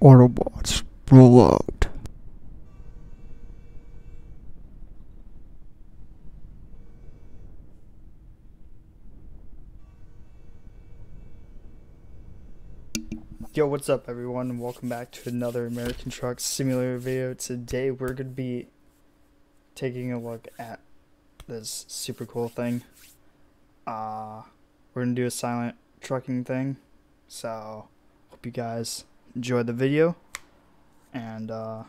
Autobots, roll out. Yo, what's up everyone welcome back to another American Truck Simulator video. Today we're going to be taking a look at this super cool thing. Uh, we're going to do a silent trucking thing. So, hope you guys enjoy the video and uh,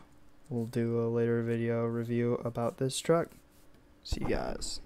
we'll do a later video review about this truck. See you guys.